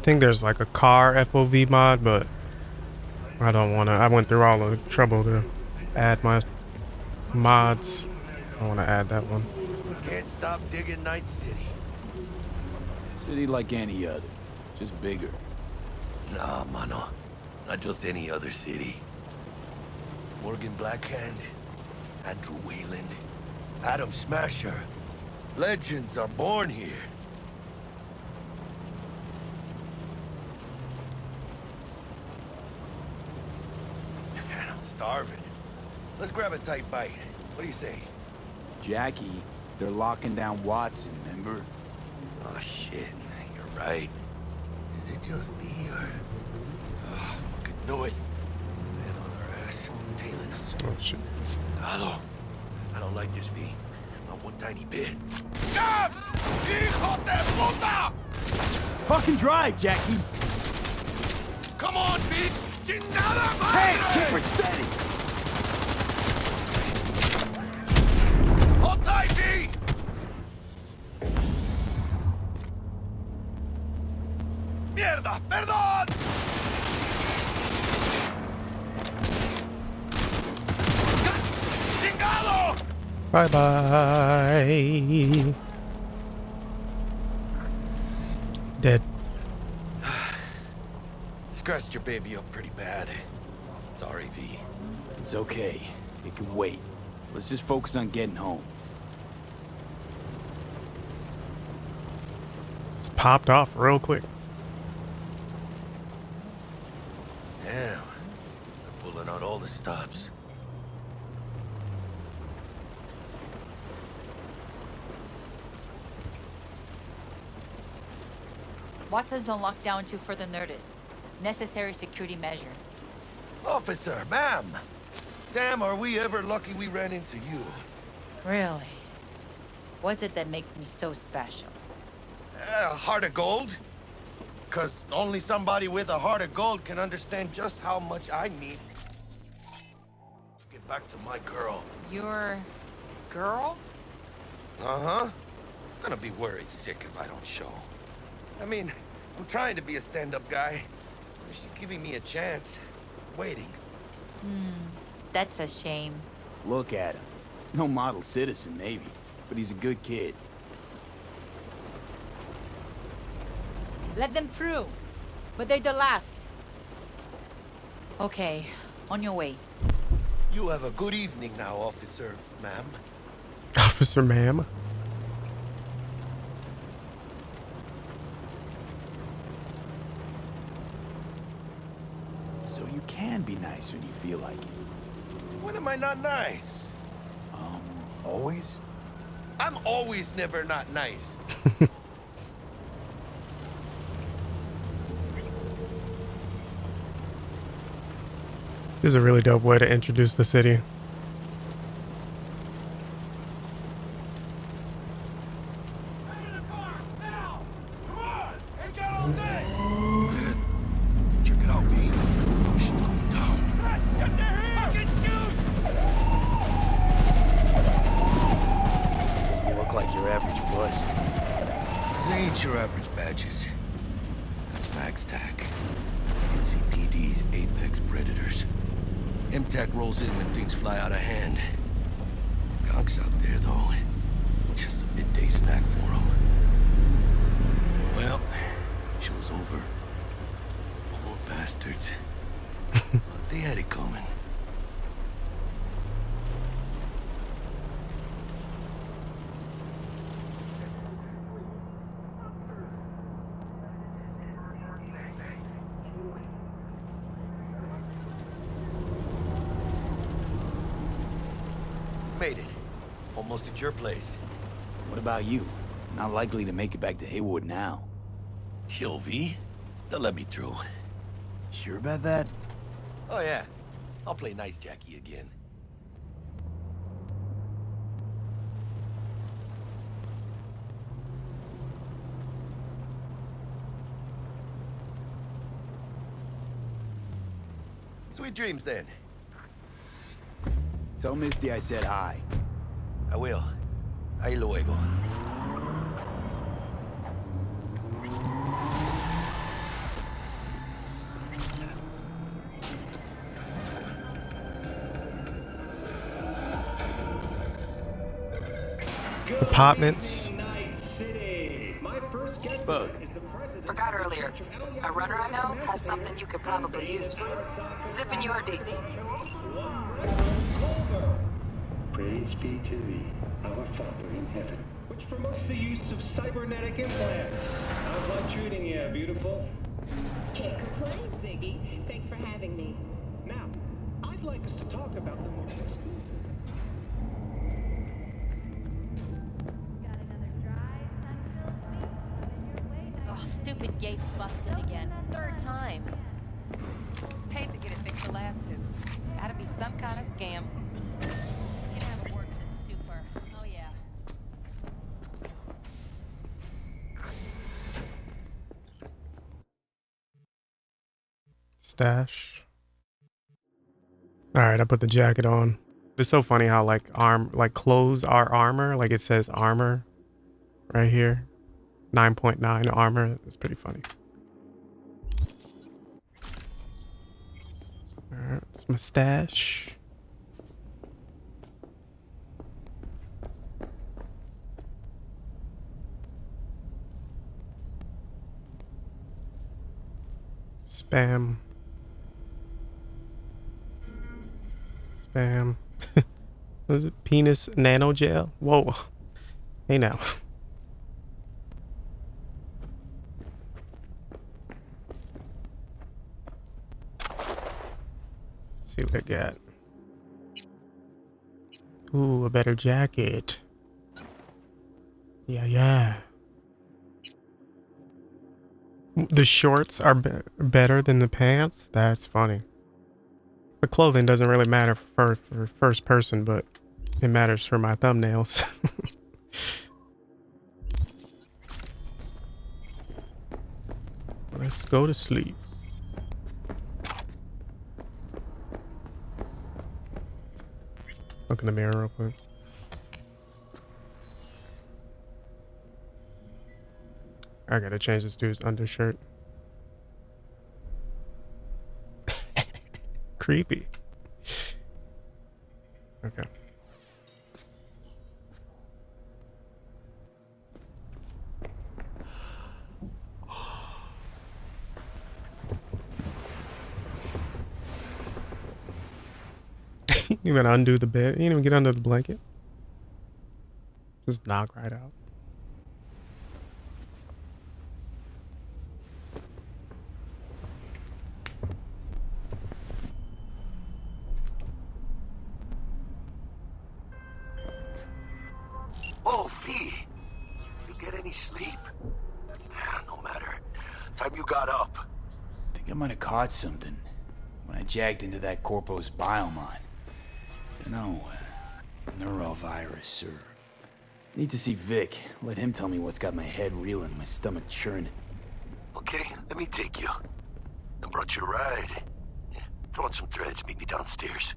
I think there's like a car FOV mod, but I don't want to. I went through all the trouble to add my mods. I want to add that one. Can't stop digging Night City. City like any other, just bigger. Nah, mano. Not just any other city. Morgan Blackhand, Andrew Weyland, Adam Smasher. Legends are born here. Man, I'm starving. Let's grab a tight bite. What do you say? Jackie, they're locking down Watson, remember? Oh, shit. You're right. Is it just me, or... Oh, fucking know it. Man on our ass, tailing us. Oh shit. Hello. I don't like this, V. Not one tiny bit. Gas! Hijo de puta! Fucking drive, Jackie! Come on, V! Hey, keep her steady! Hold tight, V! Mierda! Perdón! ¡Chingado! Bye bye. Dead. Scratched your baby up pretty bad. Sorry, V. It's okay. It can wait. Let's just focus on getting home. Just popped off real quick. Damn. They're pulling out all the stops. Watson's on lockdown to further notice. Necessary security measure. Officer, ma'am. Damn, are we ever lucky we ran into you. Really? What's it that makes me so special? A heart of gold? Cause only somebody with a heart of gold can understand just how much I need. Let's Get back to my girl. Your girl? Uh-huh. Gonna be worried sick if I don't show. I mean, I'm trying to be a stand-up guy. She's giving me a chance. Waiting. Hmm. That's a shame. Look at him. No model citizen, maybe, but he's a good kid. Let them through. But they're the last. Okay, on your way. You have a good evening now, officer, ma'am. Officer, ma'am. So you can be nice when you feel like it. When am I not nice? Um, always? I'm always never not nice. This is a really dope way to introduce the city. Check it out, V. She's going down. You look like your average bust. These ain't your average badges. That's MaxTac. NCPD's apex predators. MaxTac rolls in when things fly out of hand. Conk's out there, though. Just a midday snack for him. Well, show's over. Poor bastards. but they had it coming. Made it. Almost at your place. What about you? Not likely to make it back to Heywood now. Chill, V. They'll let me through. Sure about that? Oh, yeah. I'll play nice Jackie again. Sweet dreams, then. Tell Misty I said hi. I will. Ahí luego. Apartments. Bug. Forgot earlier. A runner I know has something you could probably use. Zipping your deeds. Praise be to thee, our Father in heaven, which promotes the use of cybernetic implants. How's life treating you, beautiful? Can't complain, Ziggy. Thanks for having me. Now, I'd like us to talk about the more Stash. All right, I put the jacket on. It's so funny how like arm like clothes are armor, like it says armor right here. 9.9 armor. It's pretty funny. All right, it's my stash. Spam. Spam. Was it penis nano gel? Whoa. Hey now. see what I got. Ooh, a better jacket. Yeah, yeah. The shorts are be better than the pants? That's funny. The clothing doesn't really matter for, for first person, but it matters for my thumbnails. Let's go to sleep. Look in the mirror real quick. I gotta change this dude's undershirt. Creepy. Okay. you gonna undo the bed? You didn't even get under the blanket. Just knock right out. Oh, V! You get any sleep? Ah, No matter. Time you got up. Think I might have caught something when I jacked into that Corpo's biomon. Dunno, uh, neurovirus or... Need to see Vik. Let him tell me what's got my head reeling, my stomach churning. Okay, let me take you. I brought you a ride. Yeah, throw on some threads, meet me downstairs.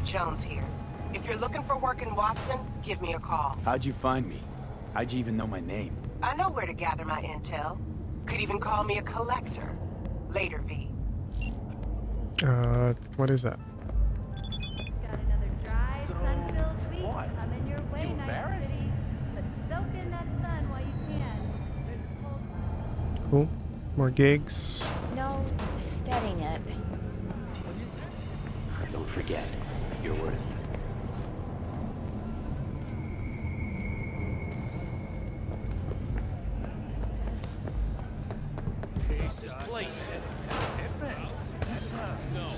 Regina Jones here. If you're looking for work in Watson, give me a call. How'd you find me? How'd you even know my name? I know where to gather my intel. Could even call me a collector. Later, V. Uh, what is that? So, what? You embarrassed? Cool. More gigs. No, that ain't it. Don't forget, you're worth. This place. Different. No.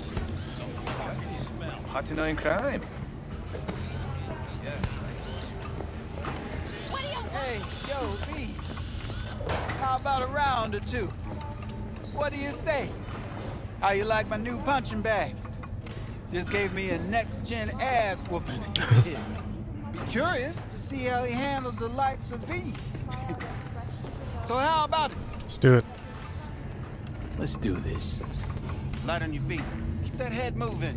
Smell. Hot to know in crime. Hey, yo, V. How about a round or two? What do you say? How you like my new punching bag? Just gave me a next-gen ass whooping. Be curious to see how he handles the likes of V. so how about it? Let's do it. Let's do this. Light on your feet. Keep that head moving.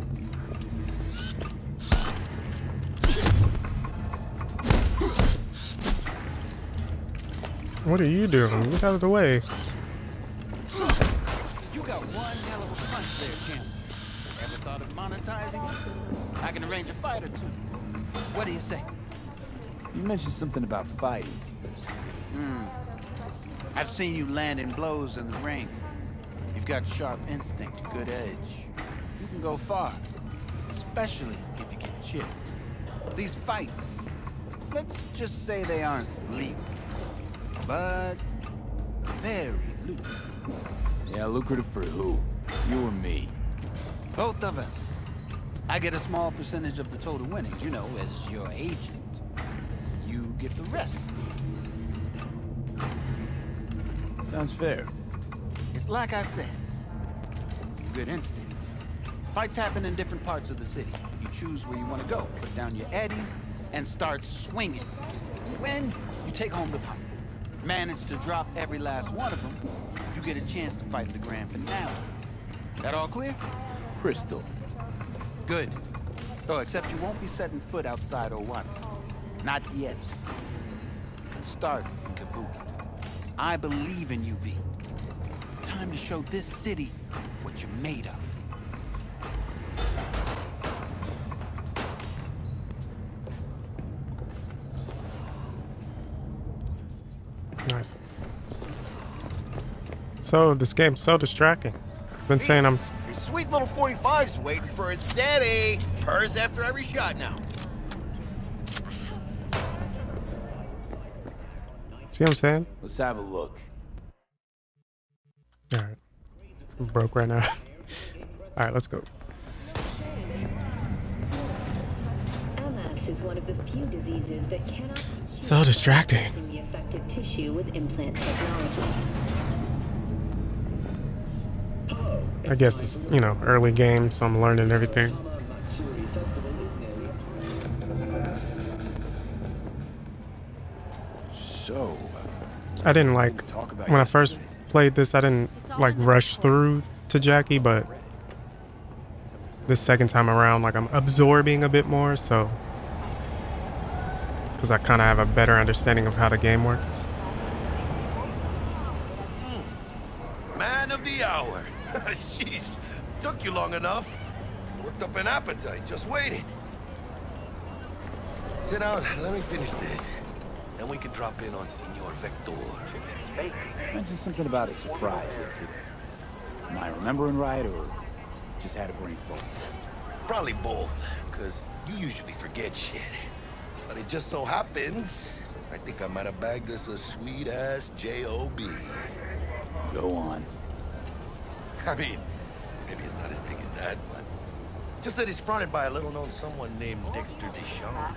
What are you doing? Get out of the way. Thought of monetizing it? I can arrange a fight or two. What do you say? You mentioned something about fighting. Hmm. I've seen you landing blows in the ring. You've got sharp instinct, good edge. You can go far, especially if you get chipped. These fights, let's just say they aren't legal, but very lucrative. Yeah, lucrative for who? You or me? Both of us. I get a small percentage of the total winnings, you know, as your agent. You get the rest. Sounds fair. It's like I said. Good instinct. Fights happen in different parts of the city. You choose where you want to go, put down your eddies, and start swinging. When you take home the pipe, manage to drop every last one of them, you get a chance to fight the grand finale. That all clear? Crystal. Good. Oh, except you won't be setting foot outside or once. Not yet. You can start in Kabuki. I believe in you, V. Time to show this city what you're made of. Nice. So this game's so distracting. I've Been saying I'm Your sweet little 45's waiting for its daddy. Purrs after every shot now. see what I'm saying? Let's have a look. Alright. I'm broke right now. Alright, let's go. Is one of the few diseases that cannot So distracting. the affected tissue with implant technology. I guess it's, you know, early game, so I'm learning everything. So, I didn't like Talk about when I first played this. I didn't like rush through to Jackie, but this second time around, like I'm absorbing a bit more. So, because I kind of have a better understanding of how the game works. Hmm. Man of the hour. Jeez, took you long enough. Worked up an appetite just waiting. Sit down, let me finish this. Then we can drop in on Senor Vektor. mentioned something about a surprise. Am I remembering right, or just had a brain fog? Probably both, because you usually forget shit. But it just so happens, I think I might have bagged us a sweet-ass J.O.B. Go on. I mean, maybe it's not as big as that, but just that he's fronted by a little-known someone named Dexter DeShawn.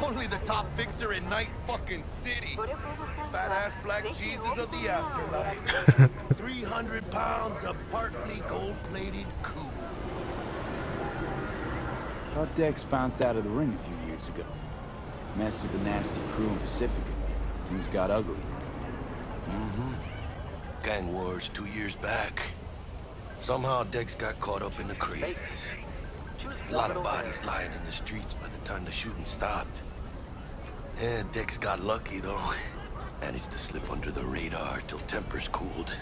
Only the top fixer in Night fucking City. Fat-ass black Jesus of the afterlife. 300 pounds of partly gold-plated coup. Thought Dex bounced out of the ring a few years ago. With the nasty crew in Pacifica. Things got ugly. Mm-hmm. Gang wars two years back. Somehow Dex got caught up in the craziness. A lot of bodies lying in the streets by the time the shooting stopped. Yeah, Dex got lucky though. Managed to slip under the radar till tempers cooled.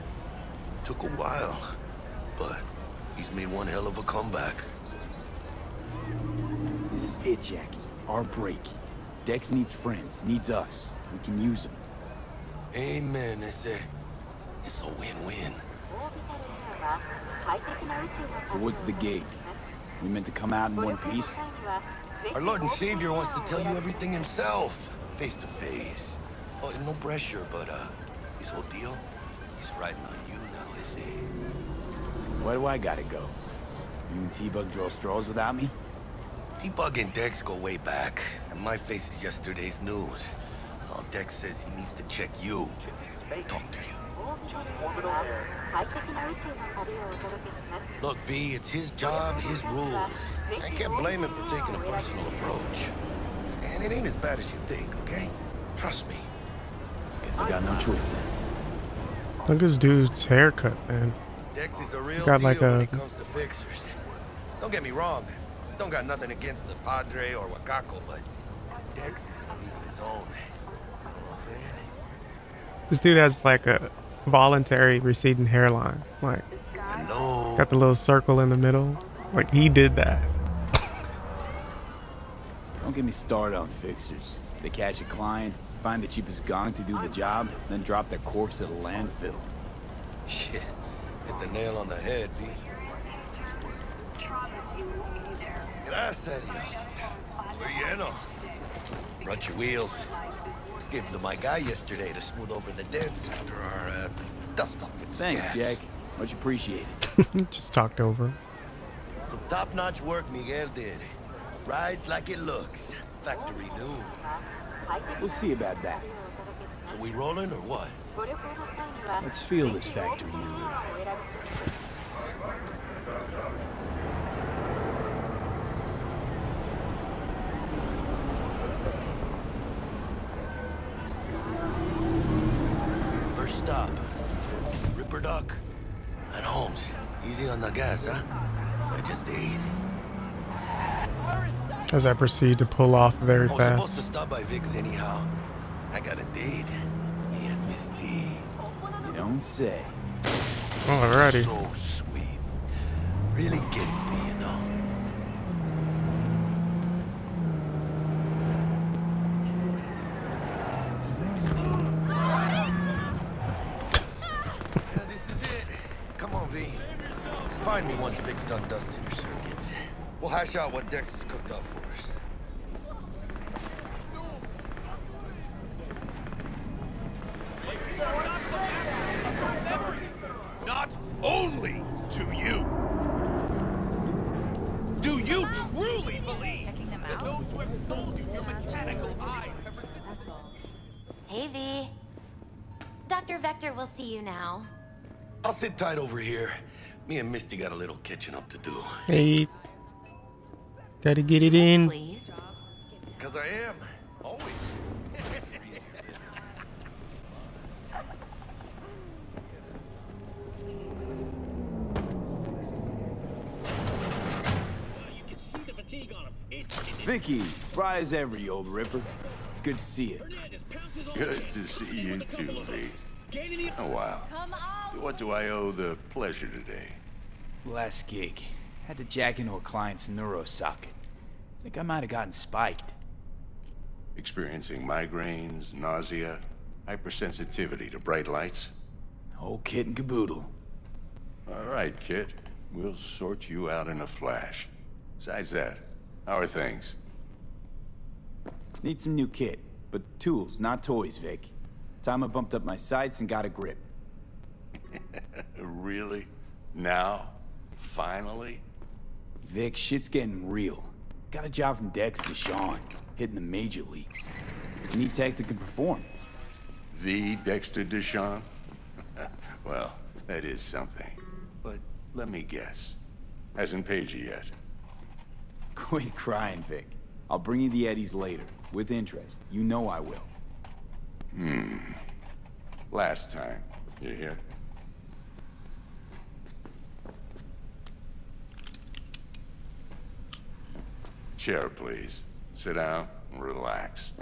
Took a while, but he's made one hell of a comeback. This is it, Jackie. Our break. Dex needs friends, needs us. We can use him. Amen, it's a, it's a win-win. So what's the gate? We meant to come out in one piece? Our Lord and Savior wants to tell you everything himself, face to face. Oh, no pressure, but uh, his whole deal, he's riding on you now, is he? Why do I gotta go? You and T-Bug draw straws without me? T-Bug and Dex go way back, and my face is yesterday's news. Oh, Dex says he needs to check you, talk to you. Look, V, it's his job, his rules. I can't blame him for taking a personal approach. And it ain't as bad as you think, okay? Trust me. Guess I got no choice then. Look at this dude's haircut, man. Dex is a real Got deal like when a- it comes to fixers. Don't get me wrong. Don't got nothing against the Padre or Wakako, but Dex is in a league of his own. You know what I'm saying? This dude has like a voluntary receding hairline. Like, Hello. got the little circle in the middle. Like, he did that. Don't get me started on fixers. They catch a client, find the cheapest gonk to do the job, then drop their corpse at a landfill. Shit. Hit the nail on the head, V. Gracias, Dios. Muy lleno. Run your wheels. Gave them to my guy yesterday to smooth over the dents after our uh, dust up with Thanks, scavs. Jack. Much appreciated. Just talked over. Some top-notch work Miguel did. Rides like it looks. Factory new. We'll see about that. Are we rolling or what? Let's feel this factory new ride. First stop. Ripperdoc. And Holmes. Easy on the gas, huh? I just ate. As I proceed to pull off very I was supposed fast. to stop by Vik's anyhow. I got a date. Me and Miss D. You don't say. Alrighty. So sweet. Really gets me, you know. yeah, this is it. Come on, V. Find me once Vik's done dusting her circuits. We'll out what Dex has cooked up for us. Not only to you. Do you truly believe that those who have sold you your mechanical eye have That's all. Hey, V. Dr. Vektor will see you now. I'll sit tight over here. Me and Misty got a little catching up to do. Hey. Gotta get it in. Pleased. Because I am. Always. Vicky, spry as ever, you old ripper. It's good to see you. Good to see you too, V. Oh, wow. What do I owe the pleasure today? Last gig. Had to jack into a client's neuro socket. Think I might have gotten spiked. Experiencing migraines, nausea, hypersensitivity to bright lights? Whole kit and caboodle. All right, Kit. We'll sort you out in a flash. Besides that, how are things? Need some new kit, but tools, not toys, Vik. Time I bumped up my sights and got a grip. really? Now? Finally? Vik, shit's getting real. Got a job from Dex DeShawn, hitting the major leagues. Need tech that can perform. The Dexter DeShawn? well, that is something. But let me guess. Hasn't paid you yet. Quit crying, Vik. I'll bring you the Eddies later, with interest. You know I will. Hmm. Last time. You hear? Chair, please. Sit down and relax.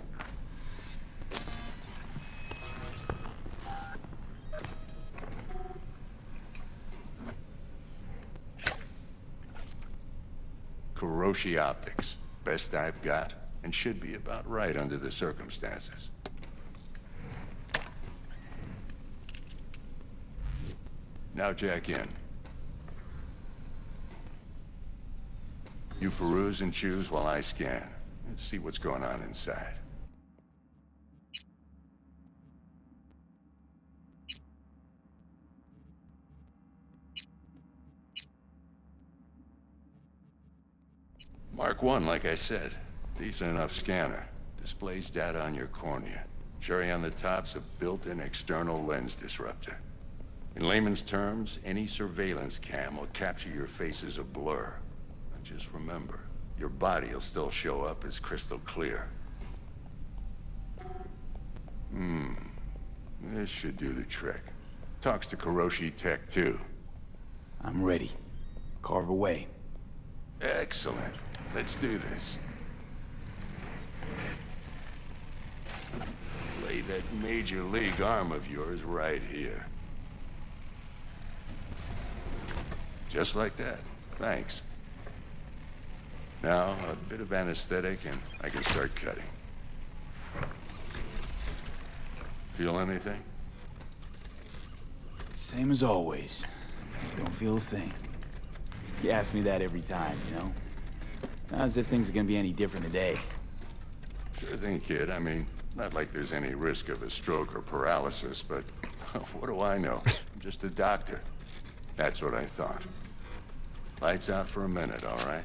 Kiroshi Optics. Best I've got, and should be about right under the circumstances. Now jack in. You peruse and choose while I scan. See what's going on inside. Mark 1, like I said. Decent enough scanner. Displays data on your cornea. Cherry on the top's a built-in external lens disruptor. In layman's terms, any surveillance cam will capture your face as a blur. Just remember, your body will still show up as crystal clear. Hmm. This should do the trick. Talks to Kiroshi Tech, too. I'm ready. Carve away. Excellent. Let's do this. Lay that Major League arm of yours right here. Just like that. Thanks. Now, a bit of anesthetic and I can start cutting. Feel anything? Same as always. Don't feel a thing. You ask me that every time, you know? Not as if things are gonna be any different today. Sure thing, kid. I mean, not like there's any risk of a stroke or paralysis, but what do I know? I'm just a doctor. That's what I thought. Lights out for a minute, all right?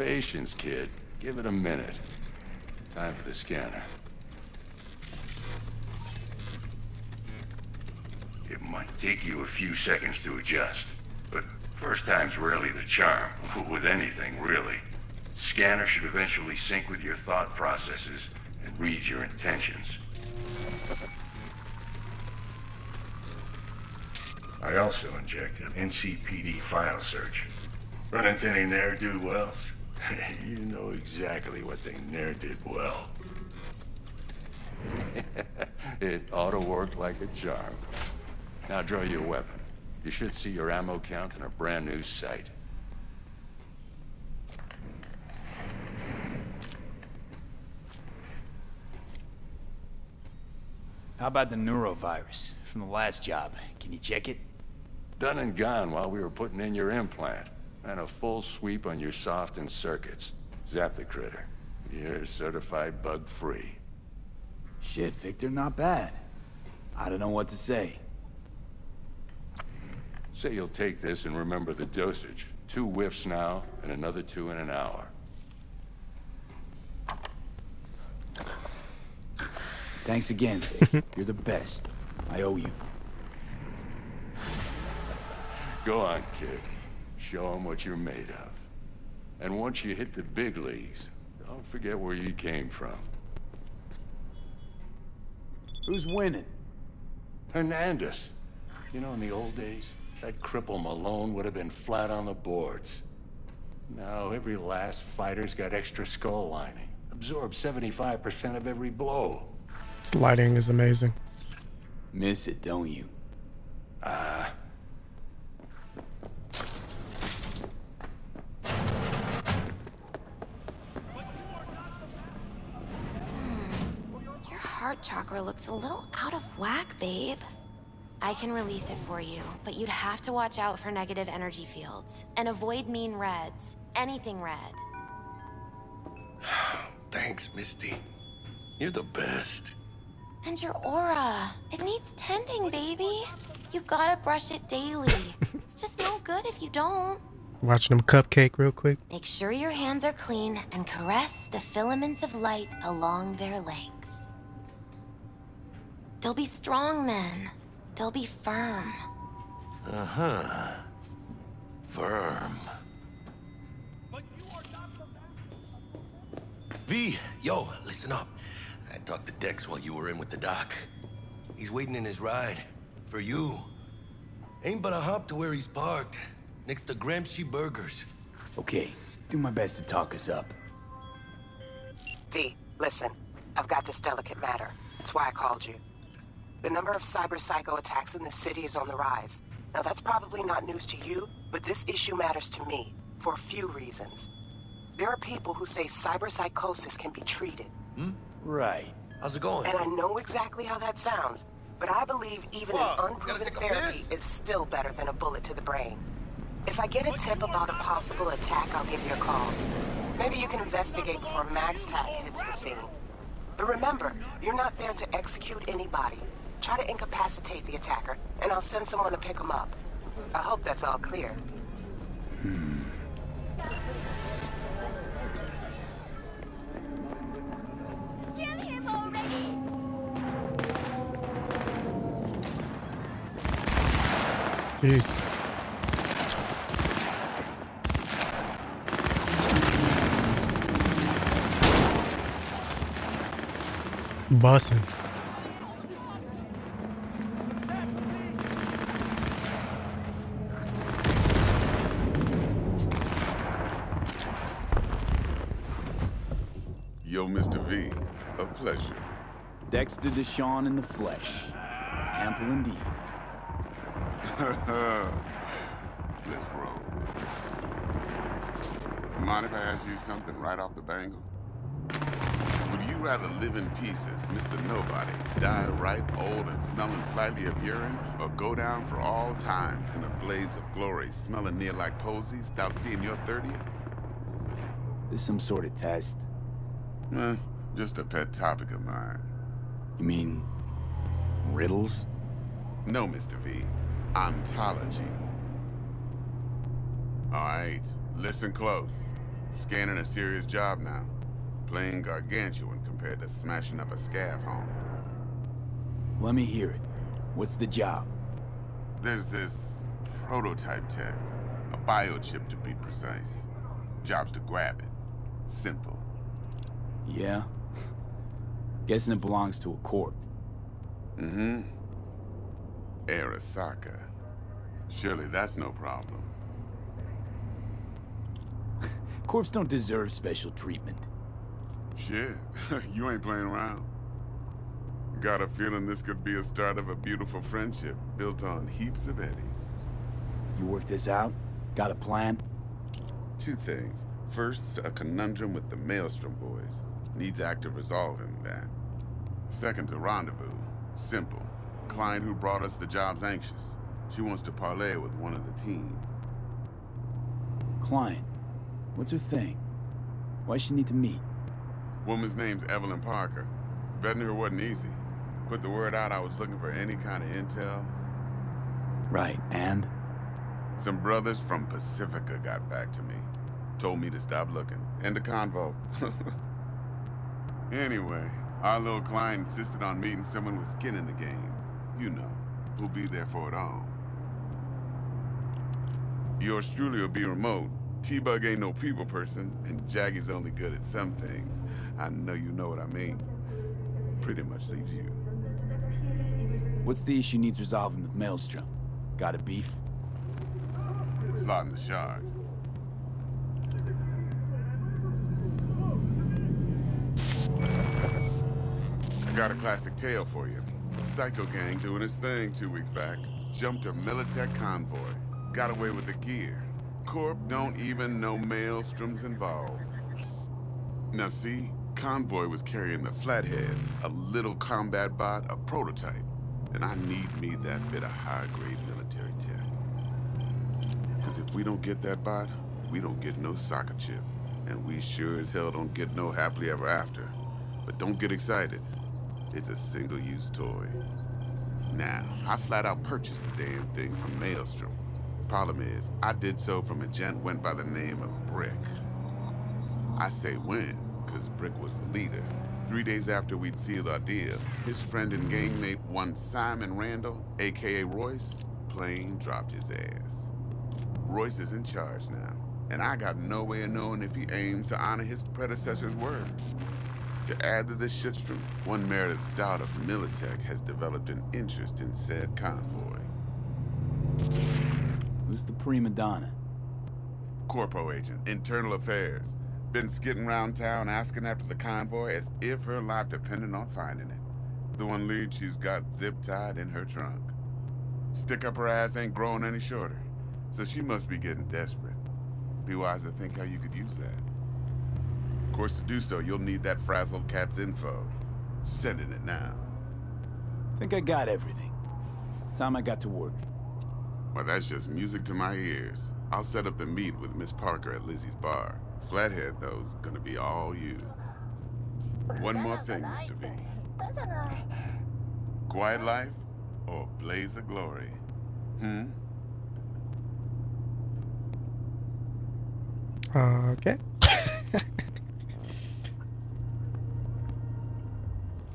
Patience, kid. Give it a minute. Time for the scanner. It might take you a few seconds to adjust, but first time's rarely the charm, with anything, really. Scanner should eventually sync with your thought processes and read your intentions. I also injected an NCPD file search. Run into any ne'er-do-wells? you know exactly what they ne'er did well. it ought to work like a charm. Now draw your weapon. You should see your ammo count in a brand new sight. How about the neurovirus from the last job? Can you check it? Done and gone while we were putting in your implant. And a full sweep on your soft and circuits. Zap the critter. You're certified bug-free. Shit, Viktor, not bad. I don't know what to say. Say you'll take this and remember the dosage. Two whiffs now, and another two in an hour. Thanks again. You're the best. I owe you. Go on, kid. Show them what you're made of. And once you hit the big leagues, don't forget where you came from. Who's winning? Hernandez. You know, in the old days, that cripple Malone would have been flat on the boards. Now, every last fighter's got extra skull lining. Absorbs 75% of every blow. This lighting is amazing. Miss it, don't you? Ah. Uh, heart chakra looks a little out of whack, babe. I can release it for you, but you'd have to watch out for negative energy fields. And avoid mean reds. Anything red. Thanks, Misty. You're the best. And your aura. It needs tending, baby. You've gotta brush it daily. it's just no good if you don't. Watching them cupcake real quick. Make sure your hands are clean and caress the filaments of light along their length. They'll be strong then. They'll be firm. Uh-huh. Firm. V, yo, listen up. I talked to Dex while you were in with the doc. He's waiting in his ride. For you. Ain't but a hop to where he's parked. Next to Gramsci Burgers. Okay. Do my best to talk us up. V, listen. I've got this delicate matter. That's why I called you. The number of cyber psycho attacks in the city is on the rise. Now that's probably not news to you, but this issue matters to me, for a few reasons. There are people who say cyber psychosis can be treated. Hmm? Right. How's it going? And I know exactly how that sounds, but I believe even What? an unproven therapy is still better than a bullet to the brain. If I get a tip about a possible attack, I'll give you a call. Maybe you can investigate before MaxTac hits the scene. But remember, you're not there to execute anybody. Try to incapacitate the attacker, and I'll send someone to pick him up. I hope that's all clear. Already! Jeez. Bussin'. Dexter DeShawn in the flesh. Ample indeed. Let's roll. Mind if I ask you something right off the bangle? Would you rather live in pieces, Mr. Nobody, die ripe, old, and smelling slightly of urine, or go down for all times in a blaze of glory, smelling near like posies, without seeing your 30th? This some sort of test. Eh, just a pet topic of mine. You mean... riddles? No, Mr. V. Ontology. Alright, listen close. Scanning a serious job now. Playing gargantuan compared to smashing up a scav home. Let me hear it. What's the job? There's this prototype tech. A biochip to be precise. Job's to grab it. Simple. Yeah? Guessing it belongs to a corp. Mm-hmm. Arasaka. Surely that's no problem. Corps don't deserve special treatment. Shit, you ain't playing around. Got a feeling this could be a start of a beautiful friendship built on heaps of eddies. You work this out? Got a plan? Two things. First, a conundrum with the Maelstrom boys. Needs active resolving that. Second, to rendezvous. Simple. Client who brought us the job's anxious. She wants to parlay with one of the team. Client? What's her thing? Why she need to meet? Woman's name's Evelyn Parker. Betting her wasn't easy. Put the word out I was looking for any kind of intel. Right, and? Some brothers from Pacifica got back to me. Told me to stop looking. End the convo. anyway, our little client insisted on meeting someone with skin in the game. You know, who'll be there for it all. Yours truly will be remote. T-Bug ain't no people person, and Jaggy's only good at some things. I know you know what I mean. Pretty much leaves you. What's the issue needs resolving with Maelstrom? Got a beef? Slotting the shard. I got a classic tale for you. Psycho gang doing his thing two weeks back. Jumped a Militech convoy. Got away with the gear. Corp don't even know Maelstrom's involved. Now see, Convoy was carrying the Flathead, a little combat bot, a prototype. And I need me that bit of high-grade military tech. Because if we don't get that bot, we don't get no soccer chip. And we sure as hell don't get no happily ever after. But don't get excited. It's a single-use toy. Now, I flat out purchased the damn thing from Maelstrom. Problem is, I did so from a gent went by the name of Brick. I say when, because Brick was the leader. Three days after we'd sealed our deal, his friend and gangmate, one Simon Randall, aka Royce, plain dropped his ass. Royce is in charge now, and I got no way of knowing if he aims to honor his predecessor's word. To add to this shitstrom, one Meredith Stout of Militech has developed an interest in said convoy. Who's the prima donna? Corpo agent, internal affairs. Been skidding around town asking after the convoy as if her life depended on finding it. The one lead she's got zip-tied in her trunk. Stick up her ass ain't growing any shorter, so she must be getting desperate. Be wise to think how you could use that. Of course, to do so, you'll need that frazzled cat's info. Sending it now. Think I got everything. Time I got to work. Well, that's just music to my ears. I'll set up the meet with Miss Parker at Lizzie's bar. Flathead, though's gonna be all you. One more thing, Mr. V. Quiet life or blaze of glory? Hmm? Okay.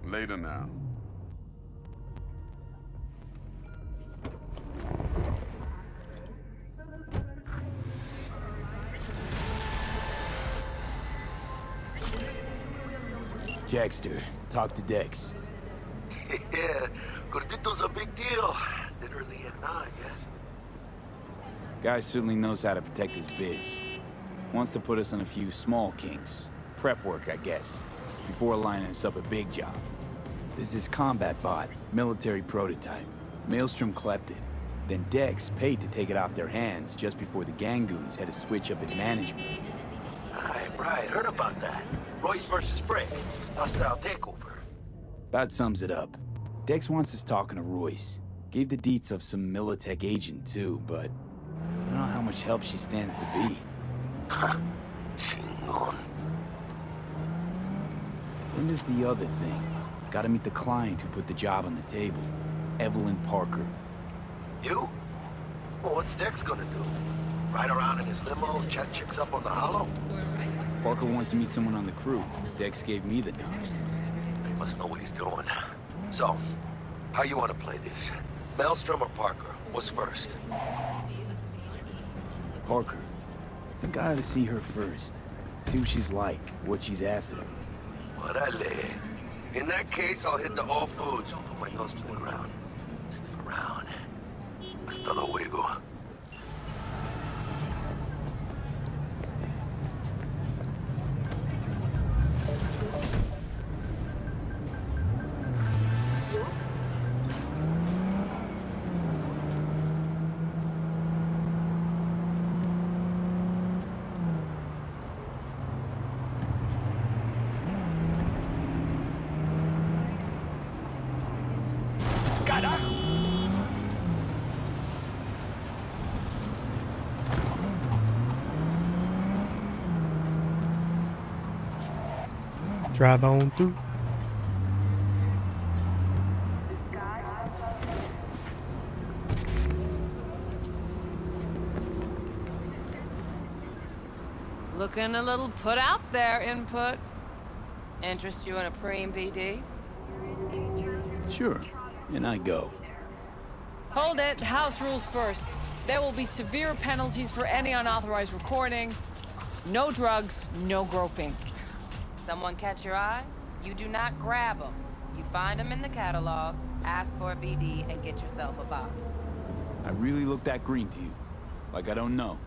Later now. Jackster, talk to Dex. yeah, Gordito's a big deal. Literally and not, yet. Guy certainly knows how to protect his biz. Wants to put us on a few small kinks. Prep work, I guess, before lining us up a big job. There's this combat bot, military prototype. Maelstrom clept it. Then Dex paid to take it off their hands just before the Gangoons had a switch up in management. Right, right. Heard about that. Royce versus Brick. Hostile takeover. That sums it up. Dex wants us talking to Royce. Gave the deets of some Militech agent too, but I don't know how much help she stands to be. Chingon. Then there's the other thing. Gotta meet the client who put the job on the table. Evelyn Parker. You? Well, what's Dex gonna do? Ride around in his limo, chat chicks up on the holo? Parker wants to meet someone on the crew. Dex gave me the nod. He must know what he's doing. So, how you want to play this? Maelstrom or Parker? What's first? Parker. I I to see her first. See what she's like, what she's after. Orale. In that case, I'll hit the all foods put my nose to the ground. Sniff around. Hasta luego. Drive on through. Looking a little put out there, input. Interest you in a preem BD? Sure. And I go. Hold it. House rules first. There will be severe penalties for any unauthorized recording. No drugs, no groping. Someone catch your eye? You do not grab them. You find them in the catalog, ask for a BD, and get yourself a box. I really look that green to you. Like I don't know.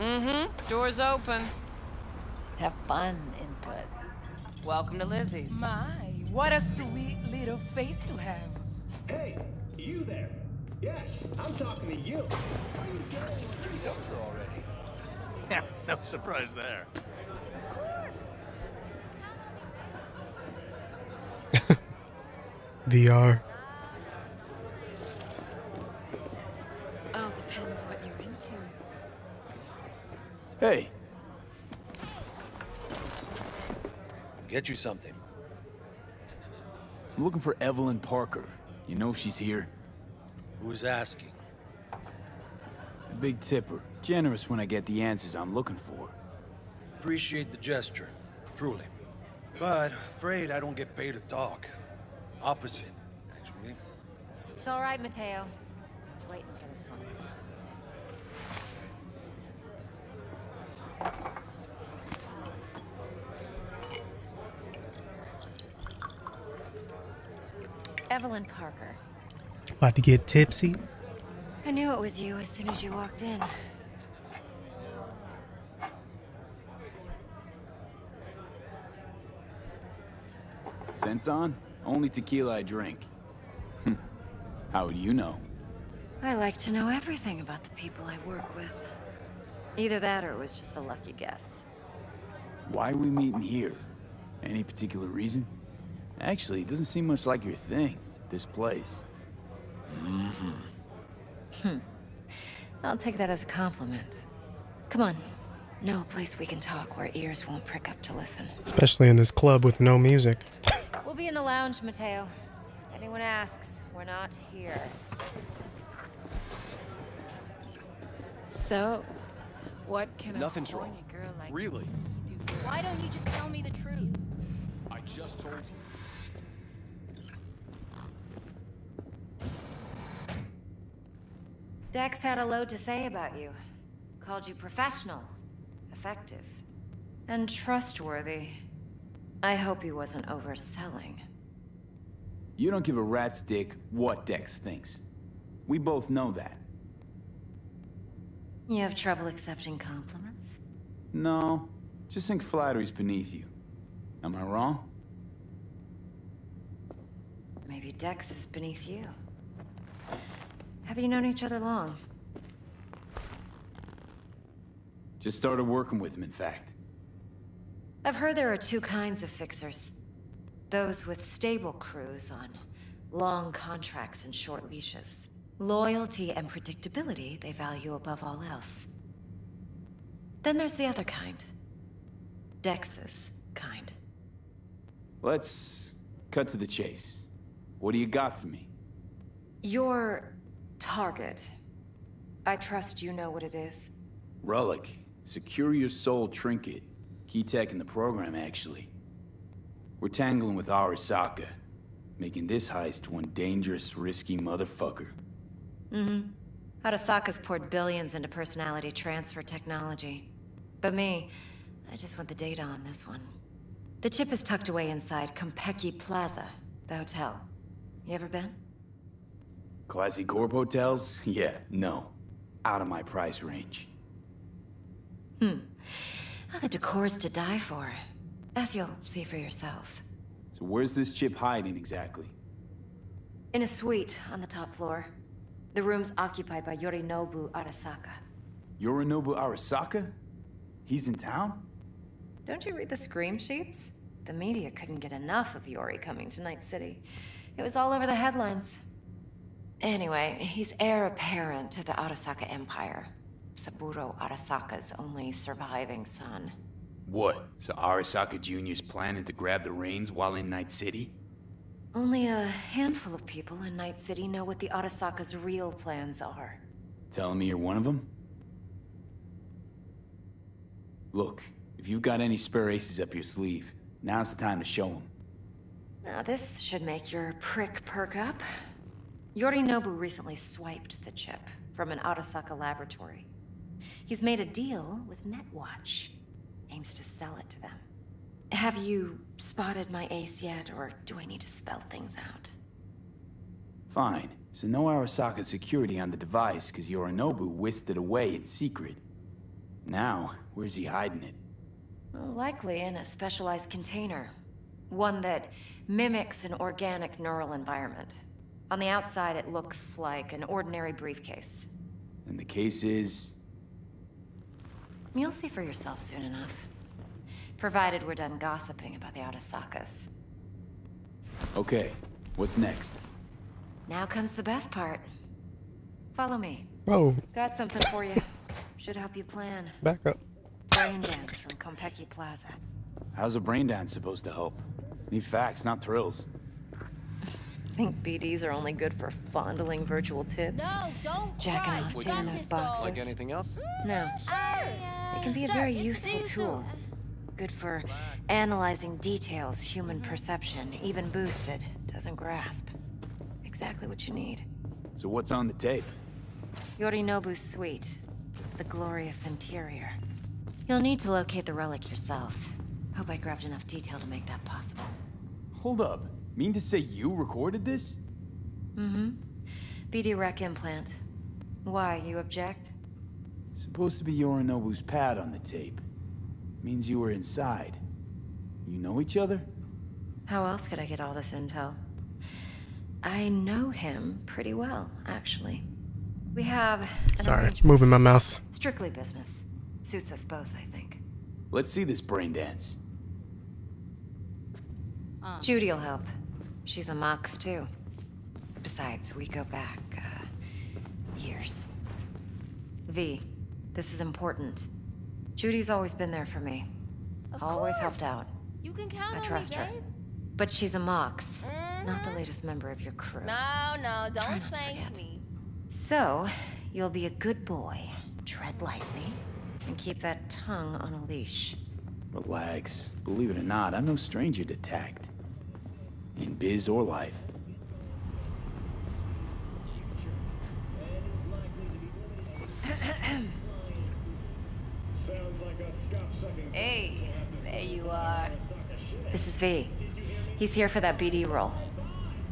Mm-hmm. Door's open. Have fun, input. Welcome to Lizzie's. My, what a sweet little face you have. Hey, you there. Yes, I'm talking to you. Are you a dirty doctor already. Yeah, no surprise there. VR. Oh, depends what you're into. Hey, Get you something. I'm looking for Evelyn Parker. You know if she's here? Who's asking? A big tipper. Generous when I get the answers I'm looking for. Appreciate the gesture, truly. But afraid I don't get paid to talk. Opposite, actually. It's all right, Mateo. I was waiting for this one. Evelyn Parker. About to get tipsy. I knew it was you as soon as you walked in. Centzon? Only tequila I drink. Hmm. How would you know? I like to know everything about the people I work with. Either that or it was just a lucky guess. Why are we meeting here? Any particular reason? Actually, it doesn't seem much like your thing, this place. Mm-hmm. Hmm. I'll take that as a compliment. Come on. No place we can talk where ears won't prick up to listen. Especially in this club with no music. We'll be in the lounge, Mateo. Anyone asks, we're not here. So, what can Nothing's a wrong. girl like Really? do Why don't you just tell me the truth? I just told you. Dex had a load to say about you. Called you professional, effective, and trustworthy. I hope he wasn't overselling. You don't give a rat's dick what Dex thinks. We both know that. You have trouble accepting compliments? No, just think flattery's beneath you. Am I wrong? Maybe Dex is beneath you. Have you known each other long? Just started working with him, in fact. I've heard there are two kinds of fixers. Those with stable crews on long contracts and short leashes. Loyalty and predictability they value above all else. Then there's the other kind. Dex's kind. Let's cut to the chase. What do you got for me? Your target. I trust you know what it is. Relic. Secure your soul trinket. Key tech in the program, actually. We're tangling with Arasaka, making this heist one dangerous, risky motherfucker. Mm-hmm. Arasaka's poured billions into personality transfer technology. But me, I just want the data on this one. The chip is tucked away inside Konpeki Plaza, the hotel. You ever been? Classy Corp hotels? Yeah, no. Out of my price range. Hmm. Well, the decor's to die for. As you'll see for yourself. So where's this chip hiding exactly? In a suite on the top floor. The room's occupied by Yorinobu Arasaka. Yorinobu Arasaka? He's in town? Don't you read the scream sheets? The media couldn't get enough of Yori coming to Night City. It was all over the headlines. Anyway, he's heir apparent to the Arasaka Empire. Saburo Arasaka's only surviving son. What? So Arasaka Jr.'s planning to grab the reins while in Night City? Only a handful of people in Night City know what the Arasaka's real plans are. Telling me you're one of them? Look, if you've got any spare aces up your sleeve, now's the time to show them. Now this should make your prick perk up. Yorinobu recently swiped the chip from an Arasaka laboratory. He's made a deal with Netwatch. Aims to sell it to them. Have you spotted my ace yet, or do I need to spell things out? Fine. So no Arasaka security on the device because Yorinobu whisked it away in secret. Now, where's he hiding it? Likely in a specialized container. One that mimics an organic neural environment. On the outside, it looks like an ordinary briefcase. And the case is... You'll see for yourself soon enough. Provided we're done gossiping about the Arasakas. Okay, what's next? Now comes the best part. Follow me. Whoa. Got something for you. Should help you plan. Back up. Brain dance from Konpeki Plaza. How's a brain dance supposed to help? Need facts, not thrills. Think BDs are only good for fondling virtual tits? No, don't Jacking cry. off We to in those boxes. Like anything else? No. It can be a very useful tool. Good for analyzing details human perception, even boosted, doesn't grasp. Exactly what you need. So what's on the tape? Yorinobu's suite. The glorious interior. You'll need to locate the relic yourself. Hope I grabbed enough detail to make that possible. Hold up. Mean to say you recorded this? Mm-hmm. BD rec implant. Why, you object? Supposed to be Yorinobu's pad on the tape. Means you were inside. You know each other? How else could I get all this intel? I know him pretty well, actually. We have Sorry, arrangement. moving my mouse. Strictly business. Suits us both, I think. Let's see this brain dance. Judy'll help. She's a Mox, too. Besides, we go back, uh, years. V, this is important. Judy's always been there for me. Of always course. helped out. You can count I on trust me, her. But she's a Mox, not the latest member of your crew. No, no, don't thank me. So, you'll be a good boy, tread lightly, and keep that tongue on a leash. Relax. Believe it or not, I'm no stranger to tact. In biz or life. Hey, there you are. This is V. He's here for that BD role.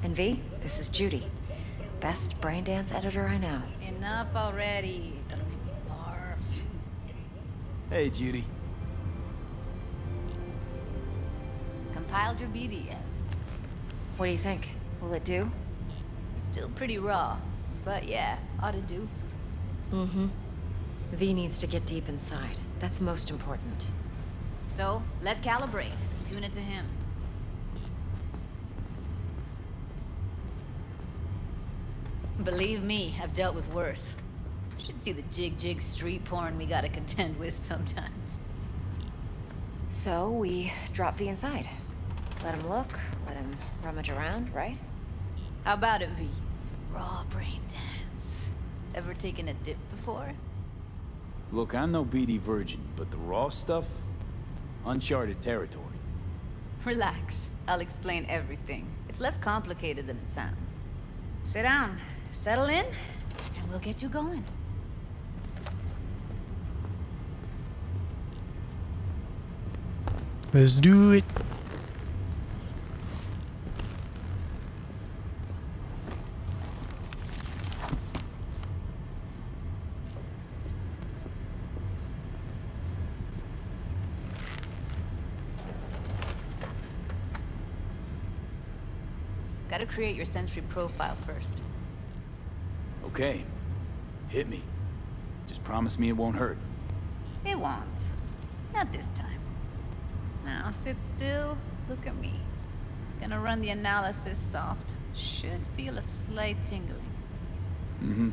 And V, this is Judy. Best brain dance editor I know. Enough already. Don't make me barf. Hey, Judy. Compiled your BD, Ev. What do you think? Will it do? Still pretty raw, but yeah, ought to do. Mm-hmm. V needs to get deep inside. That's most important. So, let's calibrate. Tune it to him. Believe me, I've dealt with worse. You should see the jig-jig street porn we gotta contend with sometimes. So, we drop V inside. Let him look, let him rummage around, right? How about it, V? Raw brain dance. Ever taken a dip before? Look, I'm no BD virgin, but the raw stuff? Uncharted territory. Relax. I'll explain everything. It's less complicated than it sounds. Sit down, settle in, and we'll get you going. Let's do it. Create your sensory profile first. Okay. Hit me. Just promise me it won't hurt. It won't. Not this time. Now sit still, look at me. Gonna run the analysis soft. Should feel a slight tingling. Mm-hmm.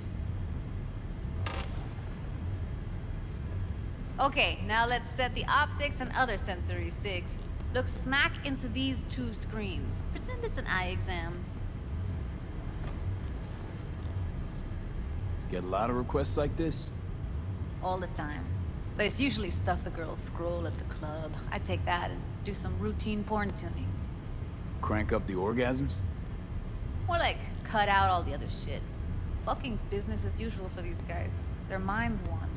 Okay, now let's set the optics and other sensory sigs. Look smack into these two screens. Pretend it's an eye exam. Get a lot of requests like this? All the time. But it's usually stuff the girls scroll at the club. I take that and do some routine porn tuning. Crank up the orgasms? More like cut out all the other shit. Fucking's business as usual for these guys. Their minds wander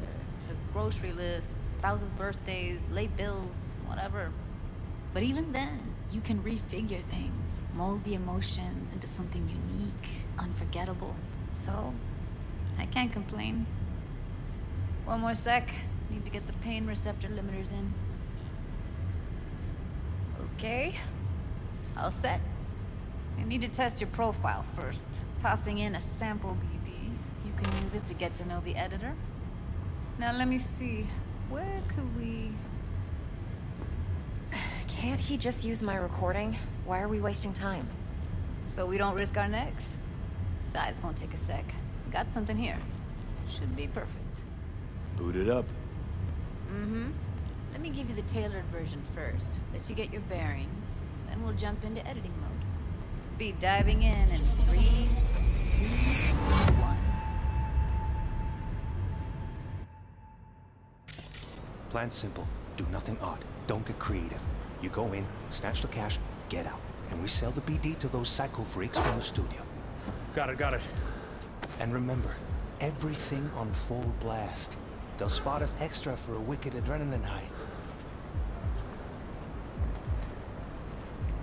to grocery lists, spouses' birthdays, late bills, whatever. But even then, you can refigure things, mold the emotions into something unique, unforgettable. So, I can't complain. One more sec. Need to get the pain receptor limiters in. Okay. All set. I need to test your profile first. Tossing in a sample BD. You can use it to get to know the editor. Now let me see. Where could we... Can't he just use my recording? Why are we wasting time? So we don't risk our necks? Size won't take a sec. Got something here. Should be perfect. Boot it up. Mm-hmm. Let me give you the tailored version first. Let you get your bearings. Then we'll jump into editing mode. Be diving in in three, two, one. Plan simple. Do nothing odd. Don't get creative. You go in, snatch the cash, get out. And we sell the BD to those psycho freaks from the studio. Got it, got it. And remember, everything on full blast. They'll spot us extra for a wicked adrenaline high.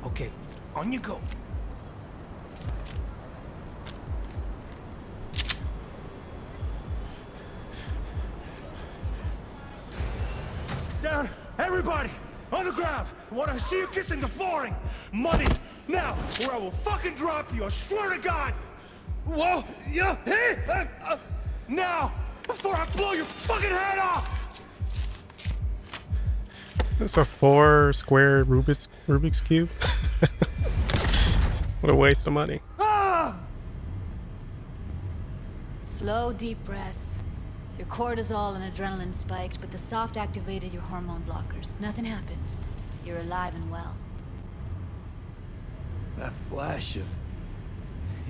Okay, on you go. I want to see you kissing the flooring! Money! Now! Or I will fucking drop you! I swear to God! Whoa! Yeah! Hey! Uh, uh, now! Before I blow your fucking head off! That's a four square Rubik's Rubik's cube. what a waste of money. Ah! Slow, deep breaths. Your cortisol and adrenaline spiked, but the soft activated your hormone blockers. Nothing happened. You're alive and well. That flash of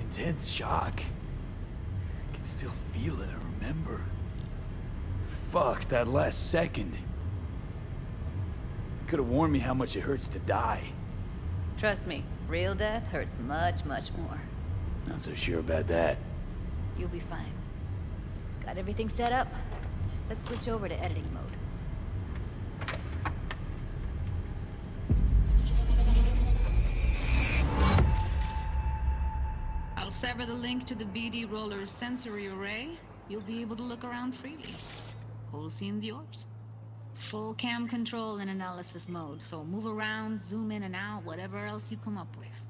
intense shock. I can still feel it, I remember. Fuck, that last second. Could have warned me how much it hurts to die. Trust me, real death hurts much, much more. Not so sure about that. You'll be fine. Got everything set up? Let's switch over to editing Sever the link to the BD roller's sensory array, you'll be able to look around freely. Whole scene's yours. Full cam control in analysis mode, so move around, zoom in and out, whatever else you come up with.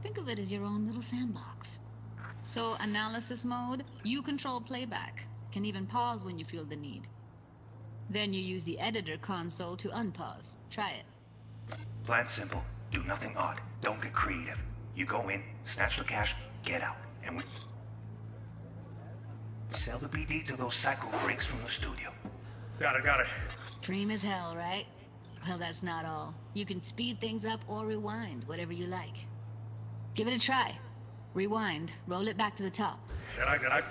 Think of it as your own little sandbox. So, analysis mode, you control playback. Can even pause when you feel the need. Then you use the editor console to unpause. Try it. Plan simple. Do nothing odd. Don't get creative. You go in, snatch the cash, get out, and we sell the BD to those psycho freaks from the studio. Got it, got it. Dream as hell, right? Well, that's not all. You can speed things up or rewind, whatever you like. Give it a try. Rewind, roll it back to the top. Can I, I?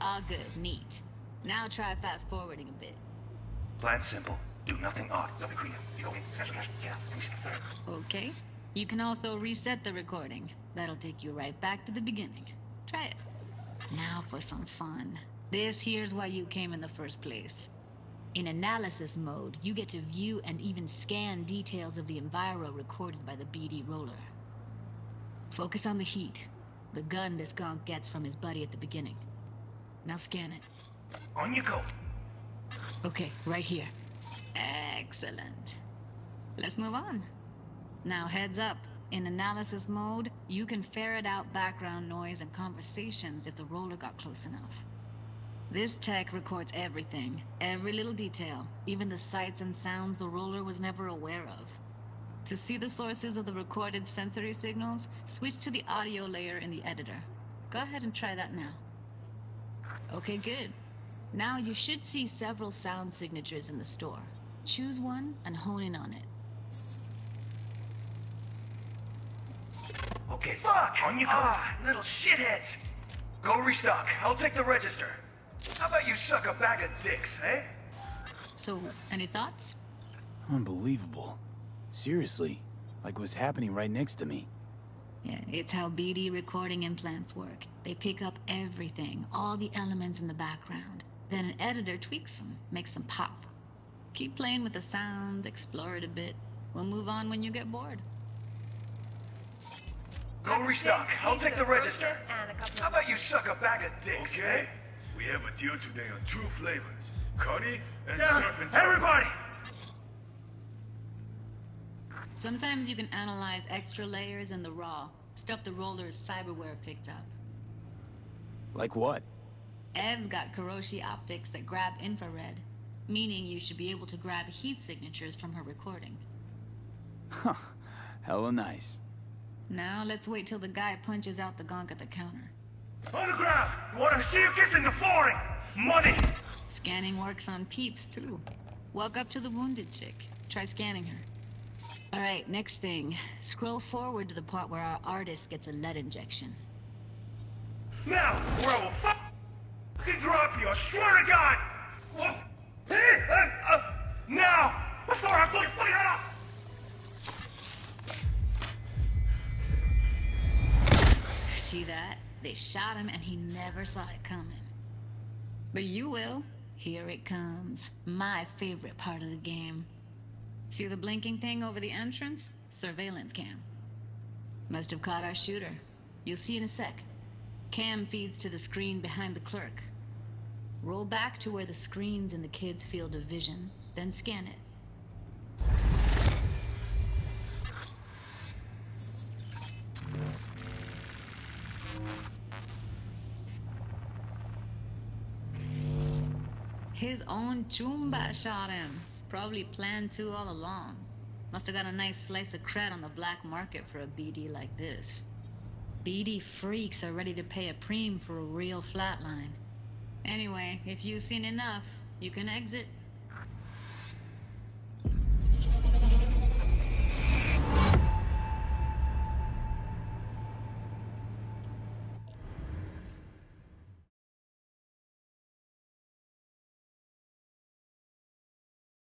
All ah, good, neat. Now try fast forwarding a bit. Plan simple. Do nothing odd. Don't be creative. You go in, snatch the cash, get out, and we sell the Okay. You can also reset the recording. That'll take you right back to the beginning. Try it. Now for some fun. This here's why you came in the first place. In analysis mode, you get to view and even scan details of the enviro recorded by the BD roller. Focus on the heat, the gun this gonk gets from his buddy at the beginning. Now scan it. On you go. Okay, right here. Excellent. Let's move on. Now heads up. In analysis mode, you can ferret out background noise and conversations if the roller got close enough. This tech records everything, every little detail, even the sights and sounds the roller was never aware of. To see the sources of the recorded sensory signals, switch to the audio layer in the editor. Go ahead and try that now. Okay, good. Now you should see several sound signatures in the store. Choose one and hone in on it. Okay. Fuck! On you go. Ah, little shitheads. Go restock. I'll take the register. How about you suck a bag of dicks, eh? So, any thoughts? Unbelievable. Seriously, like what's happening right next to me. Yeah, it's how BD recording implants work. They pick up everything, all the elements in the background. Then an editor tweaks them, makes them pop. Keep playing with the sound, explore it a bit. We'll move on when you get bored. Go restock. I'll take the register. How about you suck a bag of dicks, Okay. We have a deal today on two flavors. Cuddy and Down, surf and everybody! Sometimes you can analyze extra layers in the raw, stuff the roller's cyberware picked up. Like what? Ev's got Kiroshi optics that grab infrared, meaning you should be able to grab heat signatures from her recording. Huh. Hella nice. Now let's wait till the guy punches out the gonk at the counter. On the ground! Want to see you kissing the flooring! Money! Scanning works on peeps, too. Walk up to the wounded chick. Try scanning her. Alright, next thing. Scroll forward to the part where our artist gets a lead injection. Now, or I will fuck- fucking drop you, I swear to God! What? Hey, uh, uh, now! Before I fucking up! See that? They shot him and he never saw it coming. But you will. Here it comes. My favorite part of the game. See the blinking thing over the entrance? Surveillance cam. Must have caught our shooter. You'll see in a sec. Cam feeds to the screen behind the clerk. Roll back to where the screen's in the kid's field of vision, then scan it. Own Choomba shot him. Probably planned to all along. Must have got a nice slice of cred on the black market for a BD like this. BD freaks are ready to pay a preem for a real flatline. Anyway, if you've seen enough, you can exit.